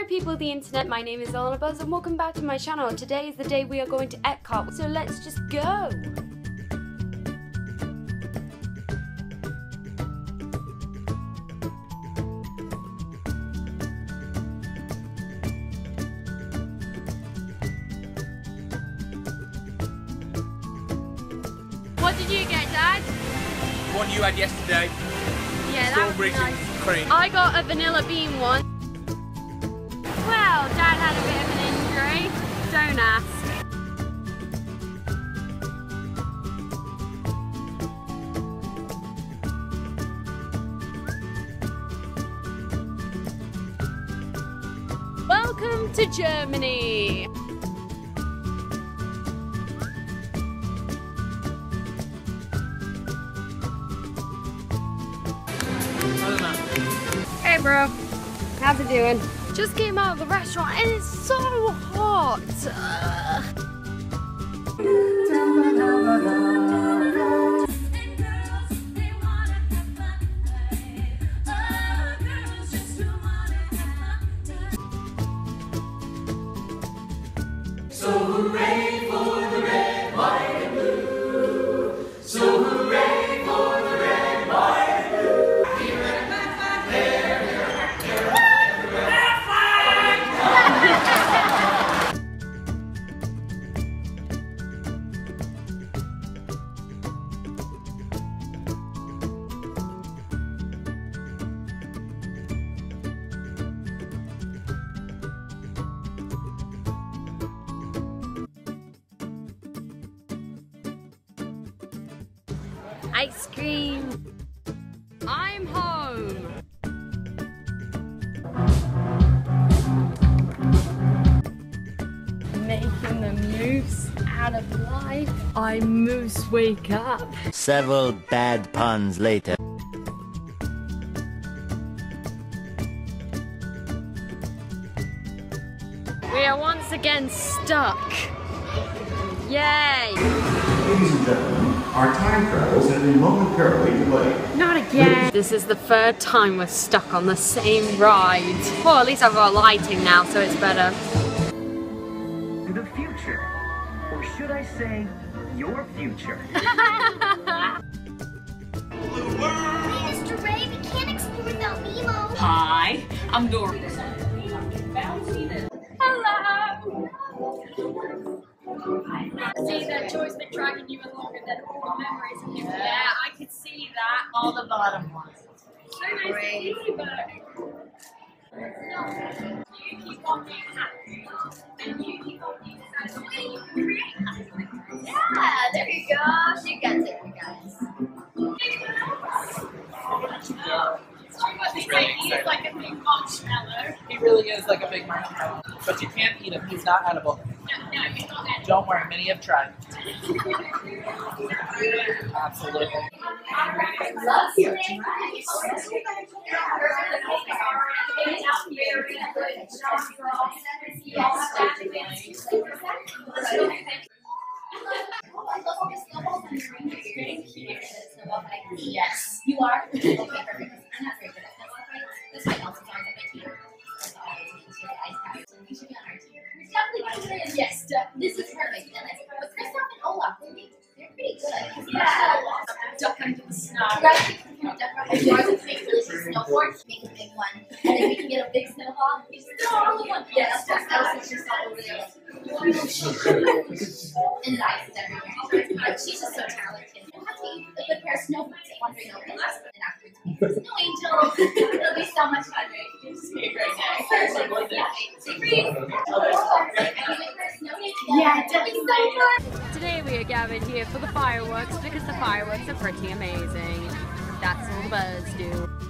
Hello people of the internet, my name is Eleanor Buzz and welcome back to my channel. Today is the day we are going to Epcot, so let's just go! What did you get, Dad? One you had yesterday. Yeah, that was nice. cream. I got a vanilla bean one. Well, Dad had a bit of an injury. Don't ask. Welcome to Germany. Hey, bro. How's it doing? Just came out of the restaurant and it's so hot. Ugh. Ice cream. I'm home. Making the moose out of life. I moose wake up. Several bad puns later. We are once again stuck. Yay! Ladies and gentlemen, our time travels and we momentarily delayed. Not again. This is the third time we're stuck on the same ride. Well, at least I've got lighting now, so it's better. the future. Or should I say, your future? Mr. Ray, we can't explore without Nemo. Hi, I'm Dory. See that choice been tracking you longer than all the memories of you. Yeah, I could see that. All the bottom ones. So nice to see you, buddy. You keep on being happy, and you keep on being sad, and you create happiness. Yeah, there you go. She gets it, you guys. He is like a big marshmallow. He really is like a big marshmallow. But you can't eat him. He's not edible. No, no, you're not edible. Don't worry, many have tried. Absolutely. Yes. You are? Yes, this is perfect. It's, but Kristoff and Olaf, they're pretty, good. Yeah. Duck under the snow. Right, you know, definitely. Yours is big, so this is snowboard. Make a big one. And then we can get a big snowball. You just throw all one. Yes, that's how it's just all over there. and the ice is everywhere. She's just so talented. We'll have to eat a good pair of snowboots at one real and afterwards make snow angel. It'll be so much fun, right? Today we are gathered here for the fireworks because the fireworks are pretty amazing. That's all the birds do.